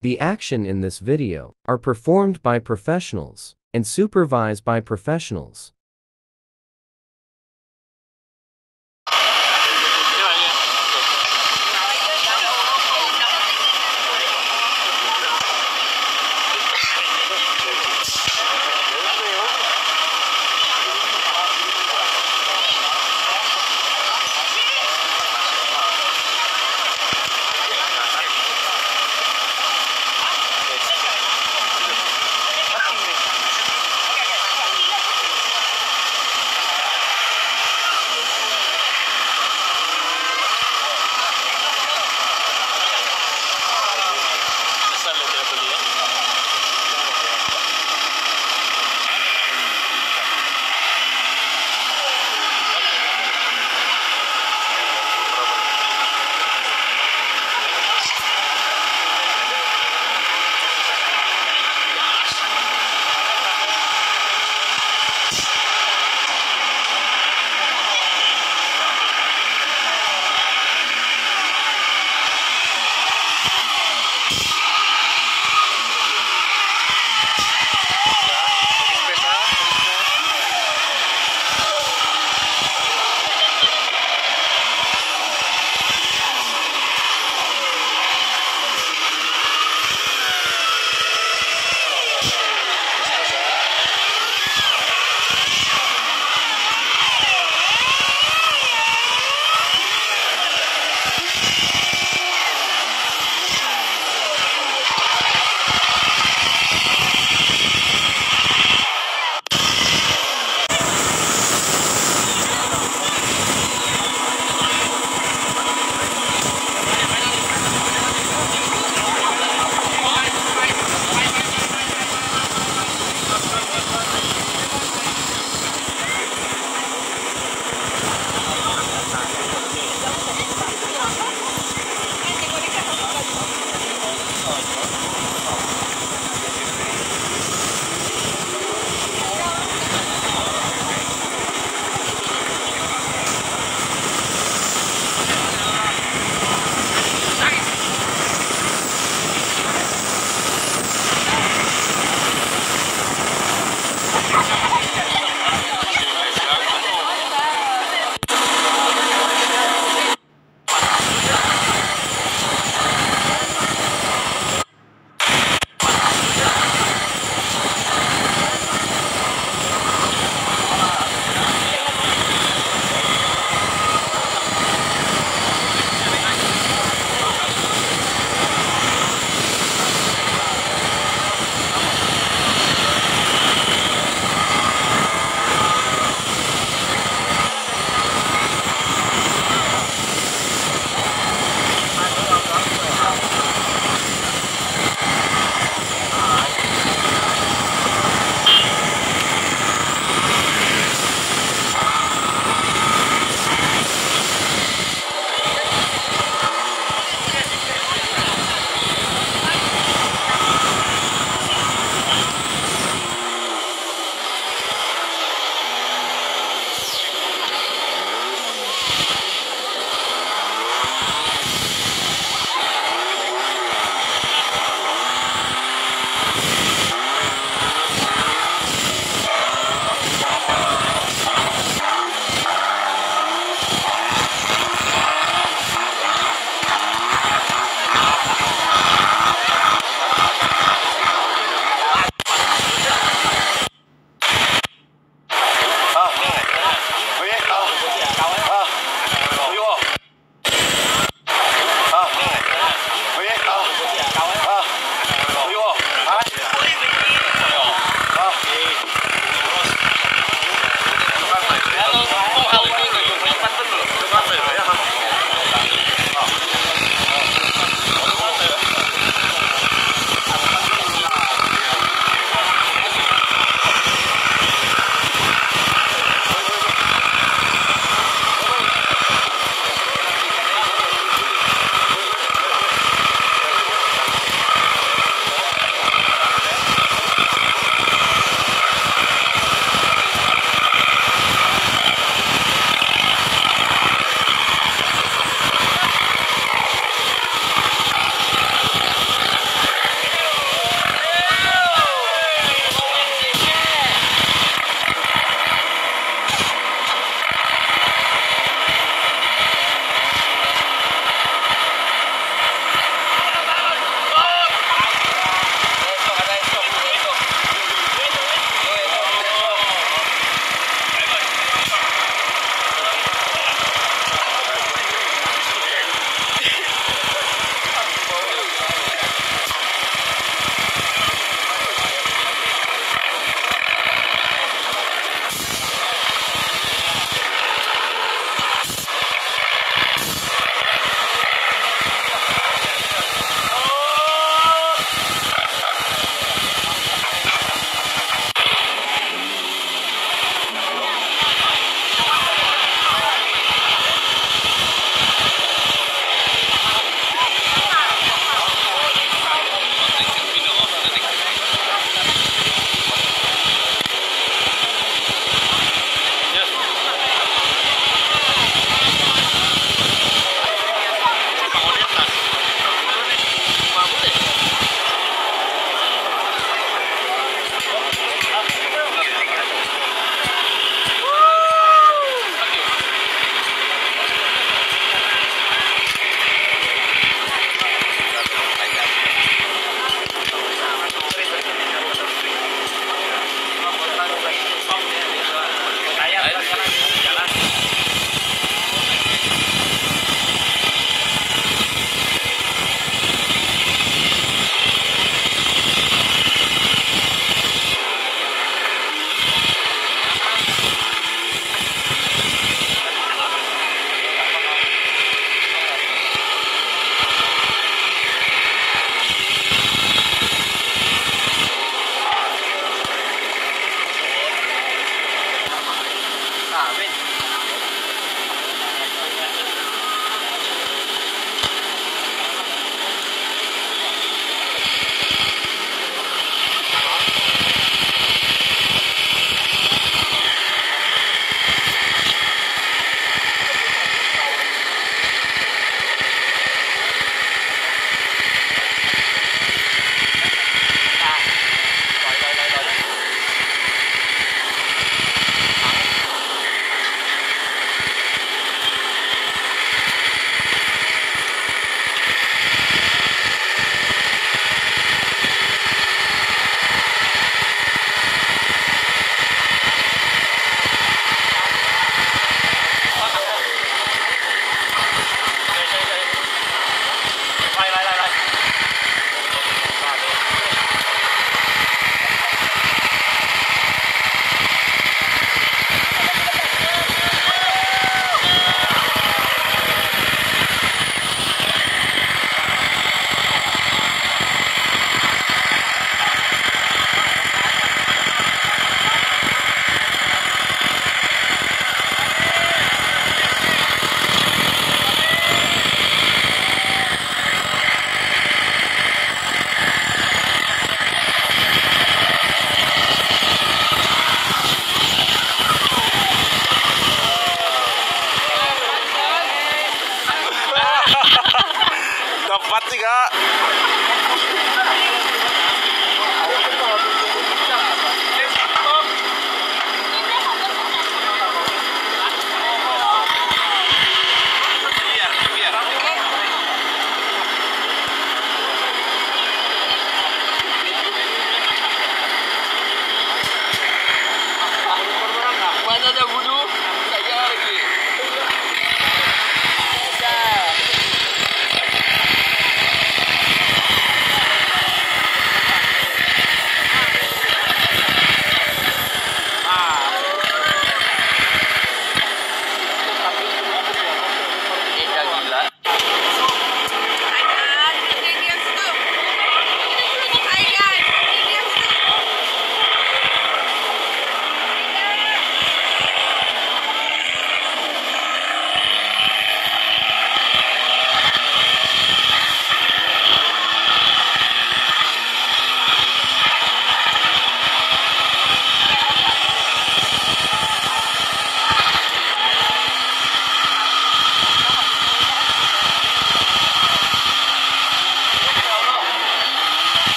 The action in this video are performed by professionals and supervised by professionals.